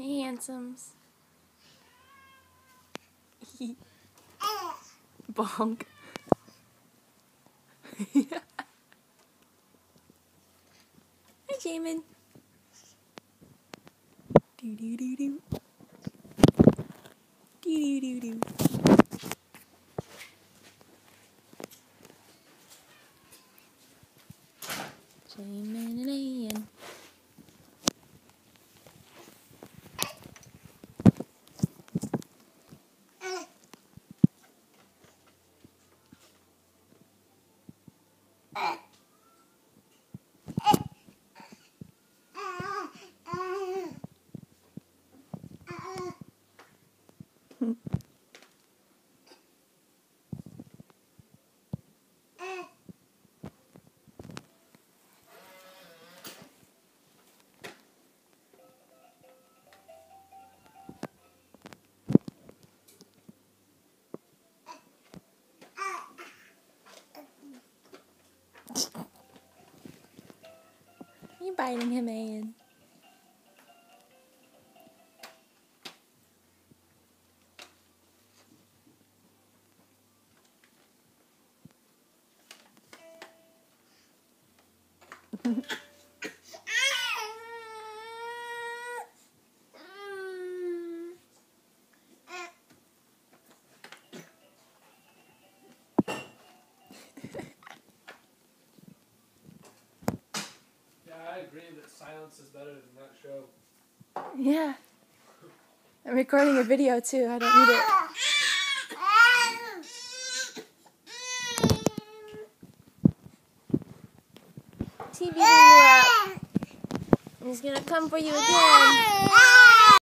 Hey, handsomes. Bonk. Hi, Jamin. Do do do do. Do do do do. Jamin and Ian. You biting him, Ian. Yeah, I agree that silence is better than that show. Yeah. I'm recording a video too. I don't need it. TV, up. He's gonna come for you again.